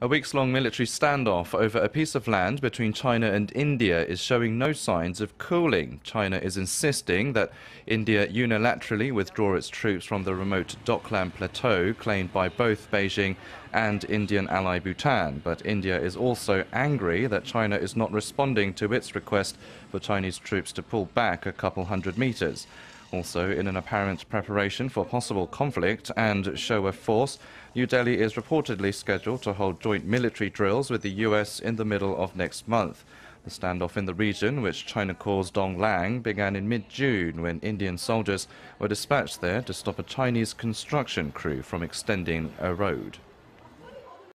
A weeks long military standoff over a piece of land between China and India is showing no signs of cooling. China is insisting that India unilaterally withdraw its troops from the remote Doklam Plateau claimed by both Beijing and Indian ally Bhutan. But India is also angry that China is not responding to its request for Chinese troops to pull back a couple hundred meters. Also, in an apparent preparation for possible conflict and show of force, New Delhi is reportedly scheduled to hold joint military drills with the US in the middle of next month. The standoff in the region, which China calls Donglang, began in mid-June when Indian soldiers were dispatched there to stop a Chinese construction crew from extending a road.